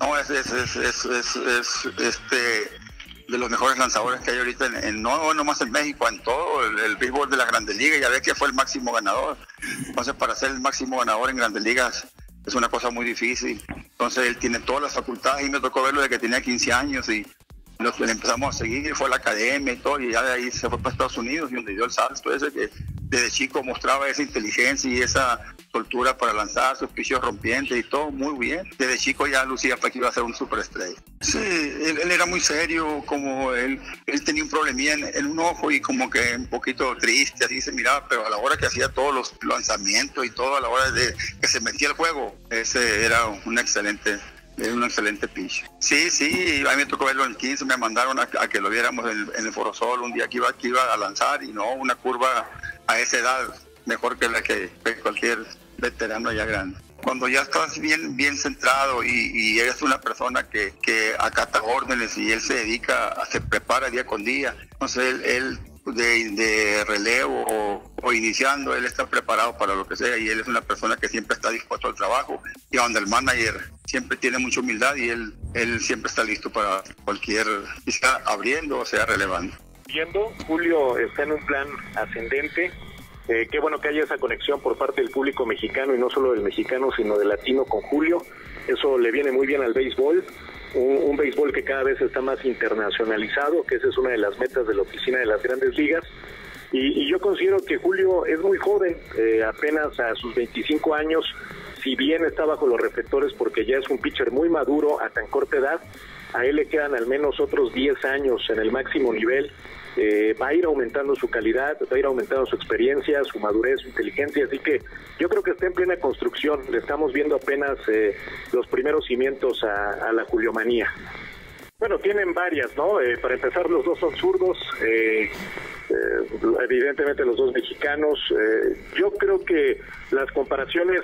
No, es, es, es, es, este, de los mejores lanzadores que hay ahorita, en, no nomás en México, en todo el, béisbol de las grandes ligas. Ya ves que fue el máximo ganador. Entonces, para ser el máximo ganador en grandes ligas es una cosa muy difícil. Entonces, él tiene todas las facultades y me tocó verlo de que tenía 15 años y lo que empezamos a seguir fue la academia y todo, y ya de ahí se fue para Estados Unidos y donde dio el salto ese que desde chico mostraba esa inteligencia y esa soltura para lanzar sus pichos rompientes y todo muy bien. Desde chico ya lucía para que iba a ser un superestrella. Sí, él, era muy serio, como él, él tenía un problemilla en, un ojo y como que un poquito triste, así se miraba, pero a la hora que hacía todos los lanzamientos y todo, a la hora de que se metía el juego, ese era un excelente es un excelente pitch. Sí, sí, a mí me tocó verlo en el 15, me mandaron a, que lo viéramos en, el Foro Sol un día que iba, que iba a lanzar y no, una curva a esa edad mejor que la que, cualquier veterano ya grande. Cuando ya estás bien, bien centrado y, eres una persona que, que acata órdenes y él se dedica, se prepara día con día, entonces él, él de, relevo o, iniciando, él está preparado para lo que sea y él es una persona que siempre está dispuesto al trabajo y donde el manager siempre tiene mucha humildad y él, él siempre está listo para cualquier, sea abriendo o sea relevando. Viendo, Julio está en un plan ascendente, eh, qué bueno que haya esa conexión por parte del público mexicano y no solo del mexicano, sino del latino con Julio. Eso le viene muy bien al béisbol un, béisbol que cada vez está más internacionalizado, que esa es una de las metas de la oficina de las grandes ligas. Y, yo considero que Julio es muy joven, eh, apenas a sus 25 años, si bien está bajo los reflectores porque ya es un pitcher muy maduro a tan corta edad, a él le quedan al menos otros 10 años en el máximo nivel eh, va a ir aumentando su calidad, va a ir aumentando su experiencia, su madurez, su inteligencia, así que yo creo que está en plena construcción, le estamos viendo apenas eh, los primeros cimientos a, la Juliomanía. Bueno, tienen varias, ¿no? Eh, para empezar, los dos son zurdos, evidentemente los dos mexicanos. yo creo que las comparaciones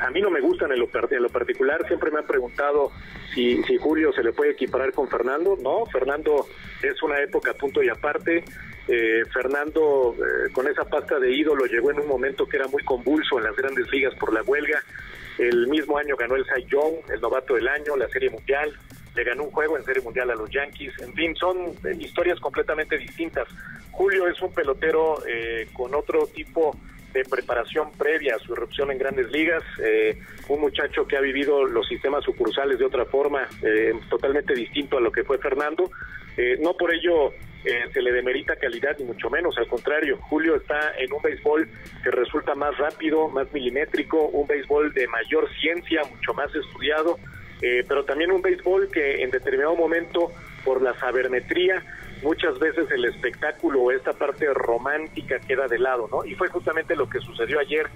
a mí no me gustan en lo, en lo particular, siempre me han preguntado si, si Julio se le puede equiparar con Fernando, no, Fernando es una época punto y aparte. Eh, Fernando eh, con esa pasta de ídolo llegó en un momento que era muy convulso en las grandes ligas por la huelga. El mismo año ganó el Cy Young, el novato del año, la Serie Mundial. Le ganó un juego en Serie Mundial a los Yankees. En fin, son eh, historias completamente distintas. Julio es un pelotero con otro tipo de preparación previa a su erupción en grandes ligas, un muchacho que ha vivido los sistemas sucursales de otra forma, totalmente distinto a lo que fue Fernando, eh, no por ello eh, se le demerita calidad, ni mucho menos, al contrario, Julio está en un béisbol que resulta más rápido, más milimétrico, un béisbol de mayor ciencia, mucho más estudiado, eh, pero también un béisbol que en determinado momento, por la sabermetría, muchas veces el espectáculo o esta parte romántica queda de lado, ¿no? Y fue justamente lo que sucedió ayer,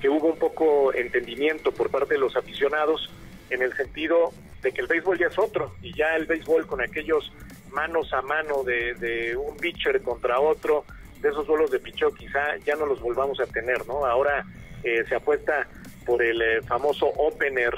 que hubo un poco entendimiento por parte de los aficionados en el sentido de que el béisbol ya es otro y ya el béisbol con aquellos manos a mano de, un pitcher contra otro, de esos bolos de pichó quizá ya no los volvamos a tener, ¿no? Ahora eh, se apuesta por el eh, famoso opener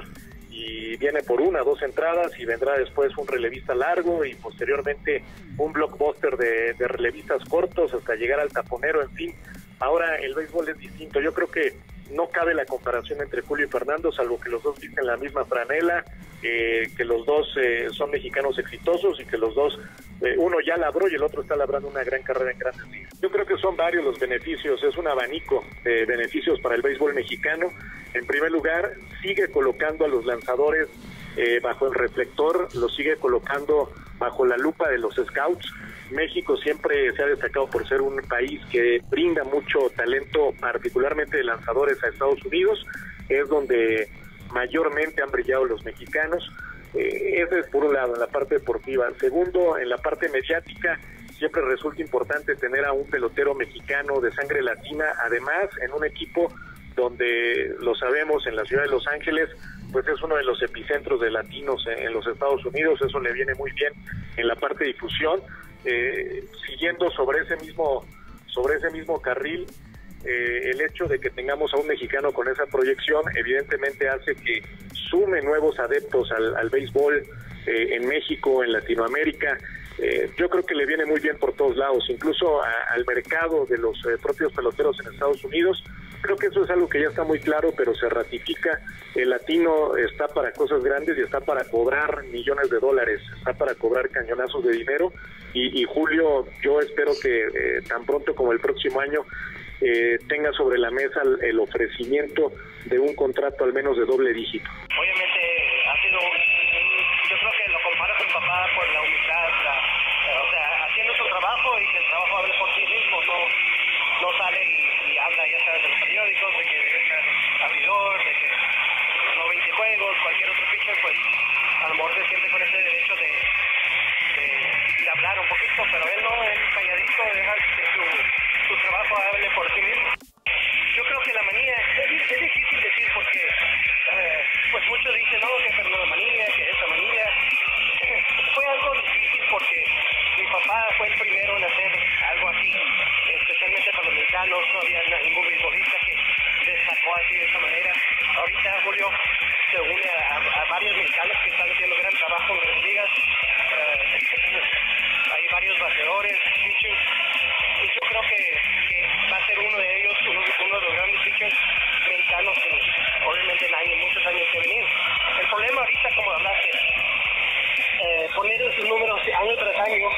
y viene por una, dos entradas y vendrá después un relevista largo y posteriormente un blockbuster de, relevistas cortos hasta llegar al taponero, en fin. Ahora el béisbol es distinto. Yo creo que no cabe la comparación entre Julio y Fernando, salvo que los dos visten la misma franela, eh, que los dos eh, son mexicanos exitosos y que los dos, eh, uno ya labró y el otro está labrando una gran carrera en grandes ligas. Yo creo que son varios los beneficios, es un abanico de beneficios para el béisbol mexicano. En primer lugar, sigue colocando a los lanzadores bajo el reflector, los sigue colocando bajo la lupa de los scouts México siempre se ha destacado por ser un país que brinda mucho talento, particularmente de lanzadores a Estados Unidos, es donde mayormente han brillado los mexicanos. Eh, ese es por un lado, en la parte deportiva. Segundo, en la parte mediática, siempre resulta importante tener a un pelotero mexicano de sangre latina, además en un equipo donde lo sabemos en la ciudad de Los Ángeles, pues es uno de los epicentros de latinos en, los Estados Unidos, eso le viene muy bien en la parte difusión. Eh, siguiendo sobre ese mismo sobre ese mismo carril eh, el hecho de que tengamos a un mexicano con esa proyección evidentemente hace que sume nuevos adeptos al, béisbol eh, en México, en Latinoamérica. yo creo que le viene muy bien por todos lados, incluso al mercado de los propios peloteros en Estados Unidos. Creo que eso es algo que ya está muy claro, pero se ratifica. El latino está para cosas grandes y está para cobrar millones de dólares, está para cobrar cañonazos de dinero. Y, Julio, yo espero que eh, tan pronto como el próximo año eh, tenga sobre la mesa el, ofrecimiento de un contrato al menos de doble dígito. Obviamente ha sido, yo creo que lo comparo con papá por la humildad, o sea, haciendo su trabajo y que el trabajo hable por sí mismo, no, no sale y, habla, ya sabes, de los periódicos, de que es abridor, de que no 20 juegos, cualquier otro pitcher, pues a lo mejor no había ningún beisbolista que destacó así de esa manera. Ahorita Julio se une a, varios mexicanos que están haciendo gran trabajo en las ligas. Eh, hay varios bateadores, pitchers, y yo creo que, va a ser uno de ellos, uno, de los grandes pitchers mexicanos en, obviamente en años, muchos años que venir. El problema ahorita, como hablaste, eh, poner esos números año tras año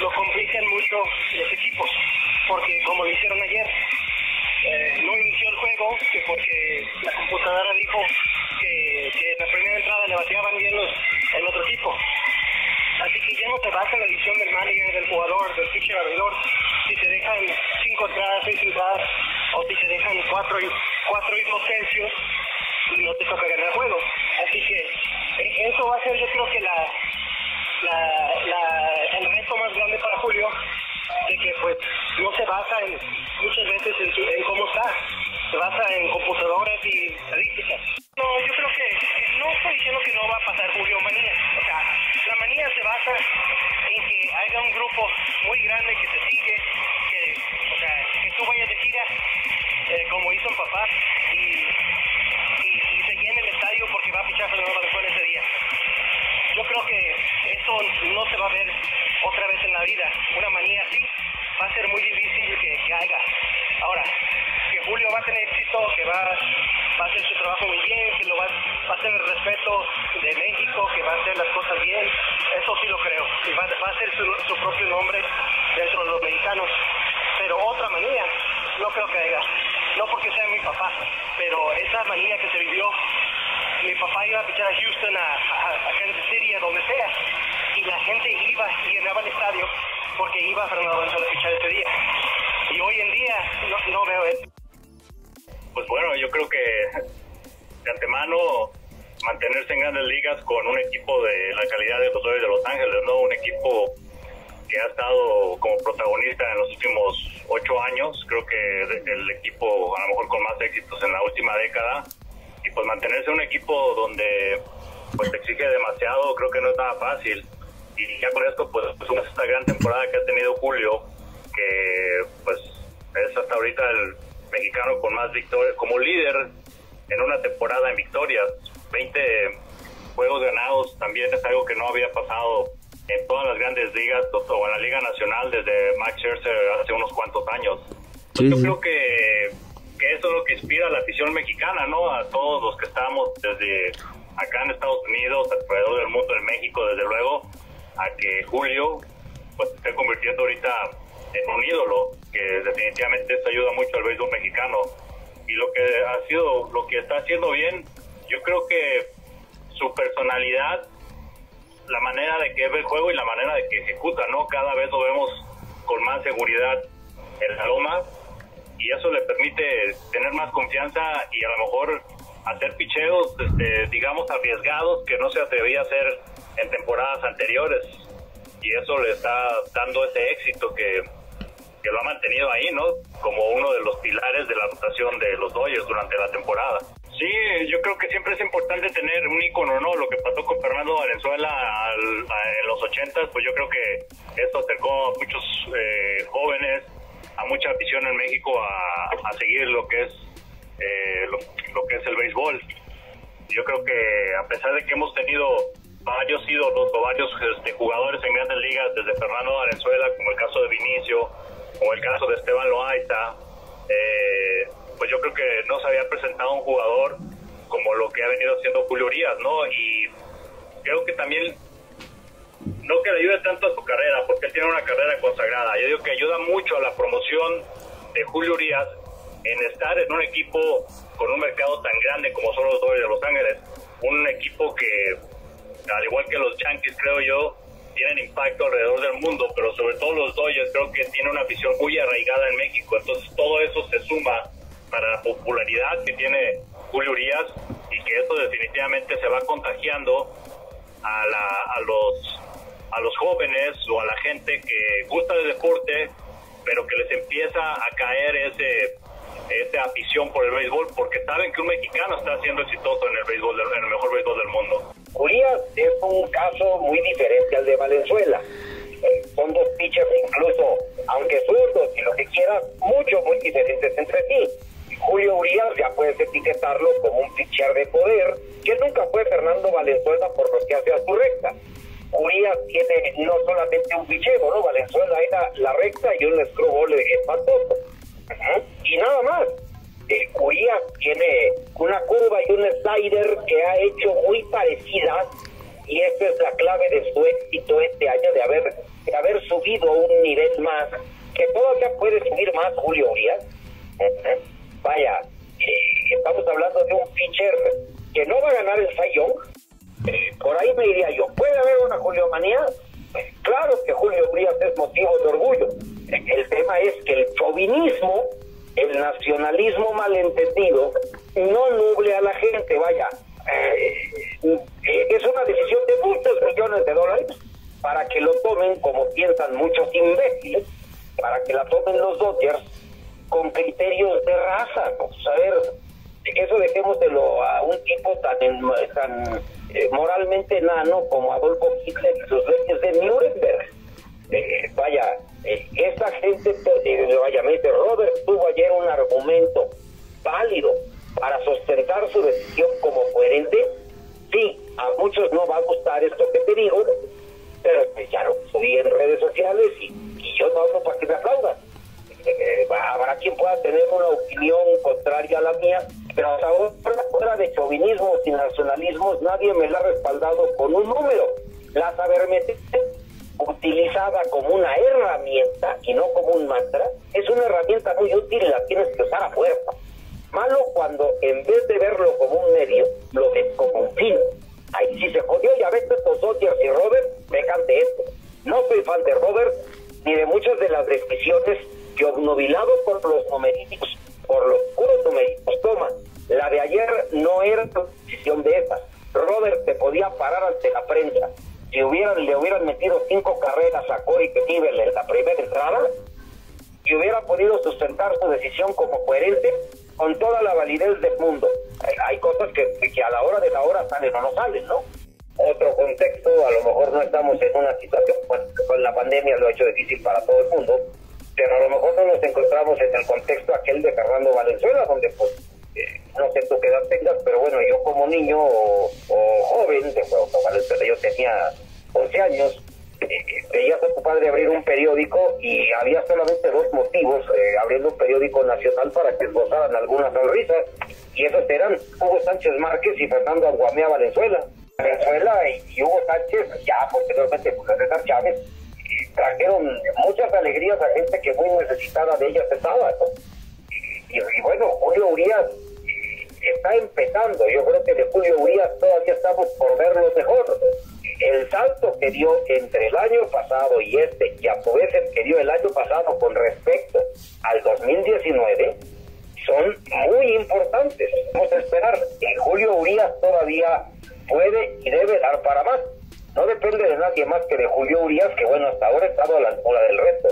lo complican mucho los equipos, porque como lo hicieron ayer, eh, no inició el juego, que porque la computadora dijo que, que en la primera entrada le bateaban bien los, el otro equipo. Así que ya no te vas en la edición del manager, del jugador, del pitcher abridor, si te dejan cinco entradas, seis entradas, o si te dejan cuatro y cuatro y dos no te toca ganar el juego. Así que eh, eso va a ser yo creo que la, la, el Julio, de que pues no se basa en, muchas veces en, cómo está, se basa en computadoras y estadísticas. No, yo creo que no estoy diciendo que no va a pasar Julio Manía. O sea, la manía se basa en que haya un grupo muy grande que te sigue, que, o sea, que tú vayas de gira, eh, como hizo el papá, y se llene el estadio porque va a pichar Fernando Valenzuela ese día. Yo creo que eso no se va a ver otra vez en la vida. Una manía así va a ser muy difícil que, haya. Ahora, que Julio va a tener éxito, que va, va a hacer su trabajo muy bien, que lo va, a tener respeto de México, que va a hacer las cosas bien, eso sí lo creo. Y va, va a hacer su, propio nombre dentro de los mexicanos. Pero otra manía, no creo que haya no porque sea mi papá, pero esa manía que se vivió, mi papá iba a pichar a Houston, a, Kansas City, a donde sea, la gente iba y llenaba el estadio porque iba Fernando Valenzuela a pichar ese día. Y hoy en día no, veo eso. Pues bueno, yo creo que de antemano mantenerse en grandes ligas con un equipo de la calidad de los Dodgers de Los Ángeles, ¿no? Un equipo que ha estado como protagonista en los últimos ocho años, creo que el equipo a lo mejor con más éxitos en la última década, y pues mantenerse un equipo donde pues exige demasiado, creo que no es nada fácil, y ya con esto pues, pues esta gran temporada que ha tenido Julio, que pues es hasta ahorita el mexicano con más victorias, como líder en una temporada en victorias, 20 juegos ganados también es algo que no había pasado en todas las grandes ligas o en la Liga Nacional desde Max Scherzer hace unos cuantos años. Yo creo que, que, eso es lo que inspira a la afición mexicana, ¿no? A todos los que estamos desde acá en Estados Unidos, alrededor del mundo, en México, desde luego, a que Julio pues se esté convirtiendo ahorita en un ídolo, que definitivamente esto ayuda mucho al béisbol mexicano. Y lo que ha sido, lo que está haciendo bien, yo creo que su personalidad la manera de que ve el juego y la manera de que ejecuta, ¿no? Cada vez lo vemos con más seguridad en la loma y eso le permite tener más confianza y a lo mejor hacer picheos, este, digamos, arriesgados que no se atrevía a hacer en temporadas anteriores y eso le está dando ese éxito que, que lo ha mantenido ahí, ¿no? Como uno de los pilares de la rotación de los Dodgers durante la temporada. Sí, yo creo que siempre es importante tener un ícono, ¿no? Lo que pasó con Fernando Valenzuela en los 80, pues yo creo que esto acercó a muchos eh, jóvenes, a mucha afición en México a, seguir lo que es eh, lo, que es el béisbol. Yo creo que a pesar de que hemos tenido varios ídolos o varios este, jugadores en grandes ligas, desde Fernando Valenzuela, como el caso de Vinicio, como el caso de Esteban Loaiza, eh, pues yo creo que no se había presentado un jugador como lo que ha venido haciendo Julio Urias, ¿no? Y creo que también no que le ayude tanto a su carrera, porque él tiene una carrera consagrada. Yo digo que ayuda mucho a la promoción de Julio Urias en estar en un equipo con un mercado tan grande como son los Dodgers de Los Ángeles. Un equipo que, al igual que los Yankees, creo yo, tienen impacto alrededor del mundo, pero sobre todo los Dodgers creo que tiene una afición muy arraigada en México. Entonces todo eso se suma para la popularidad que tiene Julio Urias y que eso definitivamente se va contagiando a, la, a los a los jóvenes o a la gente que gusta del deporte, pero que les empieza a caer ese esa afición por el béisbol porque saben que un mexicano está siendo exitoso en el béisbol, en el mejor béisbol del mundo. Urias es un caso muy diferente al de Valenzuela. Eh, son dos pitchers incluso, aunque zurdos y lo que quieras, mucho, muy diferentes entre sí. Julio Urias ya puedes etiquetarlo como un pitcher de poder, que nunca fue Fernando Valenzuela por lo que hace a su recta. Urias tiene no solamente un pichero, ¿no? Valenzuela era la recta y un screwball espantoso. Y nada más. Eh, Urias tiene una curva y un slider que ha hecho muy parecidas y esa es la clave de su éxito este año de haber de haber subido un nivel más que todavía puede subir más Julio Urias. Vaya eh, estamos hablando de un pitcher que no va a ganar el Sayón eh, por ahí me diría yo. Puede haber una Julio Manía claro que Julio Urias es motivo de orgullo. El tema es que el chauvinismo el nacionalismo malentendido no nuble a la gente, vaya. Eh, eh, es una decisión de muchos millones de dólares para que lo tomen, como piensan muchos imbéciles, para que la tomen los Dodgers con criterios de raza. Pues, a ver, eso dejémoselo a un tipo tan, tan eh, moralmente enano como Adolfo Hitler y sus leyes de Nuremberg. vaya, esa gente, vaya, me dice, Robert tuvo ayer un argumento válido para sustentar su decisión como coherente. Sí, a muchos no va a gustar esto que te digo, pero pues ya lo subí en redes sociales y, yo no hablo para que me aplaudan. Eh, habrá quien pueda tener una opinión contraria a la mía, pero hasta ahora, fuera de chauvinismos y nacionalismos, nadie me la ha respaldado con un número. La sabermetría utilizada como una herramienta y no como un mantra, es una herramienta muy útil y la tienes que usar a fuerza. Malo cuando en vez de verlo como un medio, lo ves como un fin. Ay, si se jodió, ya ves estos Dodgers y Robert, dejan de esto. No soy fan de Robert ni de muchas de las decisiones que obnubilado por los numeritos, por los puros numeritos toma. La de ayer no era decisión de esa. Robert te podía parar ante la prensa si hubieran, le hubieran metido cinco carreras a Corey Knebel en la primera entrada y hubiera podido sustentar su decisión como coherente con toda la validez del mundo. Hay, cosas que, que, a la hora de la hora salen o no salen, ¿no? Otro contexto, a lo mejor no estamos en una situación, pues, con la pandemia lo ha hecho difícil para todo el mundo, pero a lo mejor no nos encontramos en el contexto aquel de Fernando Valenzuela, donde pues eh, no sé tú qué edad tengas, pero bueno, yo como niño o, joven, de, Valenzuela yo tenía 11 años, eh, veías a tu padre abrir un periódico y había solamente dos motivos, eh, abriendo un periódico nacional para que esbozaran algunas sonrisas, y esos eran Hugo Sánchez Márquez y Fernando Aguamea Valenzuela. Valenzuela y, Hugo Sánchez, ya posteriormente pues César Chávez, trajeron muchas alegrías a gente que muy necesitada de ellas estaba. Y, y, bueno, Julio Urias está empezando, yo creo que de Julio Urias todavía estamos por verlo mejor el salto que dio entre el año pasado y este, y a su vez que dio el año pasado con respecto al 2019, son muy importantes. Vamos a esperar. En Julio Urias todavía puede y debe dar para más. No depende de nadie más que de Julio Urias, que bueno, hasta ahora ha estado a la altura del resto.